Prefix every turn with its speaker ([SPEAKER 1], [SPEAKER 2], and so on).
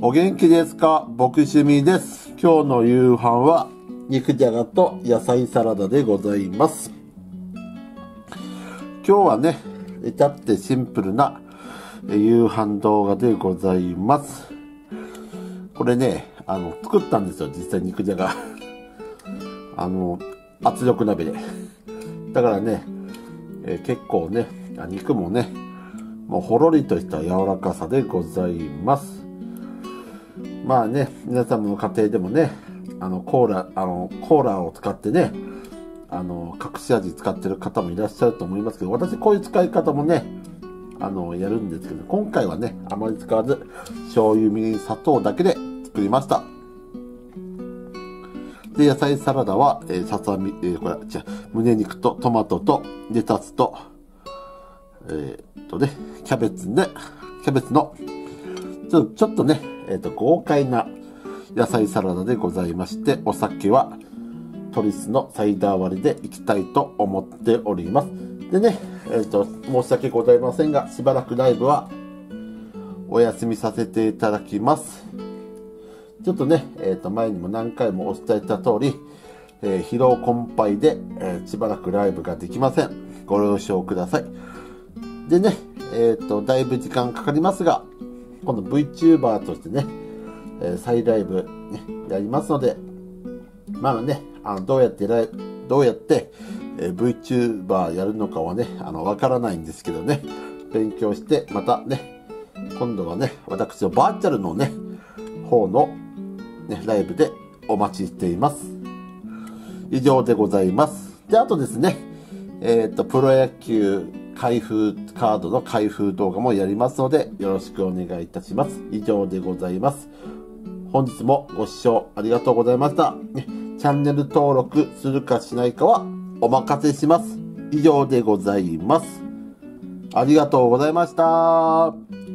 [SPEAKER 1] お元気ですか？僕趣味です。今日の夕飯は肉じゃがと野菜サラダでございます。今日はね、至ってシンプルな夕飯動画でございます。これね、あの、作ったんですよ、実際肉じゃが。あの、圧力鍋で。だからね、え、結構ね、肉もね、もうほろりとした柔らかさでございます。まあね、皆様の家庭でもね、あの、コーラ、あの、コーラを使ってね、あの、隠し味使ってる方もいらっしゃると思いますけど、私こういう使い方もね、あの、やるんですけど、今回はね、あまり使わず、醤油、みりん、砂糖だけで作りました。で、野菜サラダは、えー、ささみ、えー、これ、じゃ胸肉とトマトとレタスと、えー、っとね、キャベツね、キャベツの、ちょちょっとね、えっ、と、豪快な野菜サラダでございまして、お酒はトリスのサイダー割りでいきたいと思っております。でね、えっ、と、申し訳ございませんが、しばらくライブはお休みさせていただきます。ちょっとね、えっ、ー、と、前にも何回もお伝えした通り、えー、疲労困憊で、えー、しばらくライブができません。ご了承ください。でね、えっ、と、だいぶ時間かかりますが、今度 VTuber としてね、え、再ライブ、ね、やりますので、まあね、あの、どうやってライブどうやって、えー、VTuber やるのかはね、あの、わからないんですけどね、勉強して、またね、今度はね、私のバーチャルのね、方の、ね、ライブでお待ちしています。以上でございます。で、あとですね、えっ、ー、と、プロ野球開封カードの開封動画もやりますので、よろしくお願いいたします。以上でございます。本日もご視聴ありがとうございました。チャンネル登録するかしないかはお任せします。以上でございます。ありがとうございました。